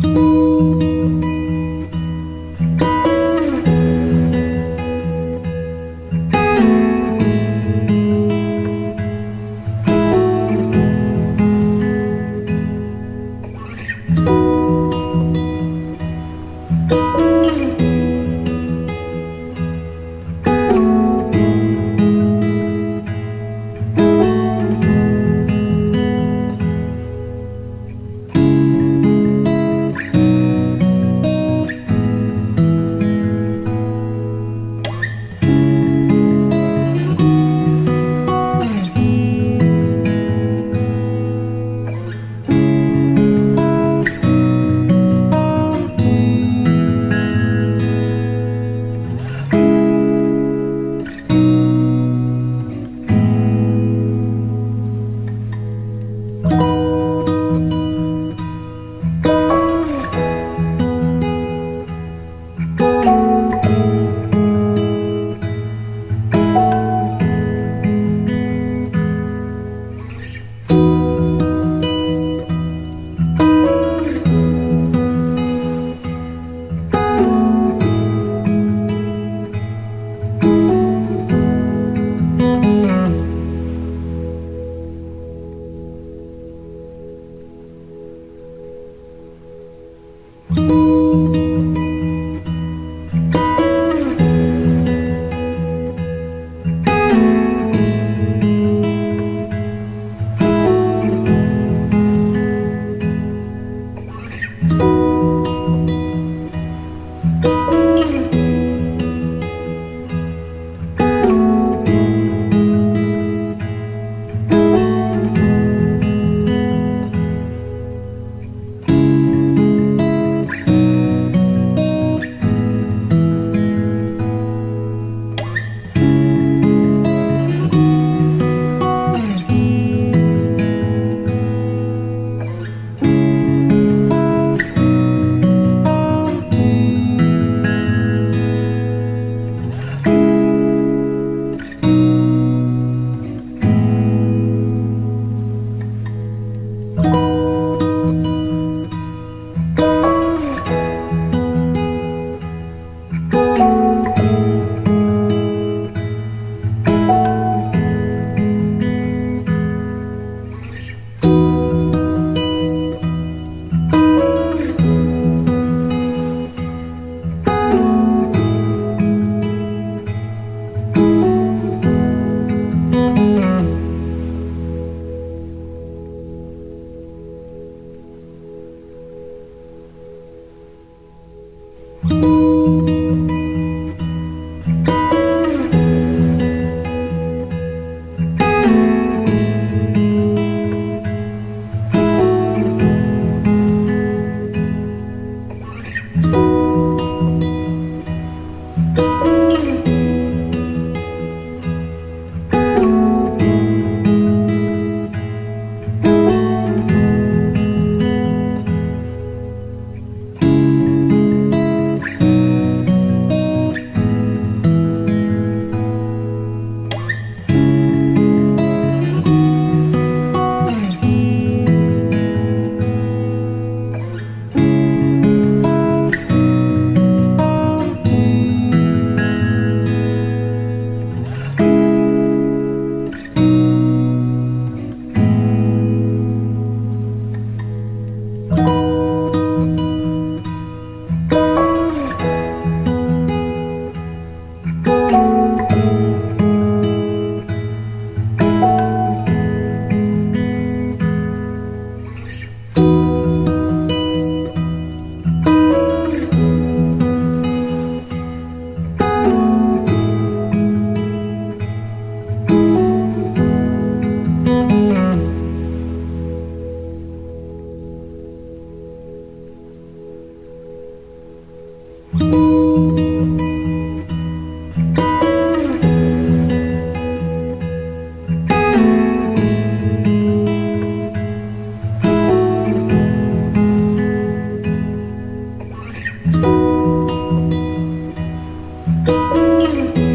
Bye. Ooh.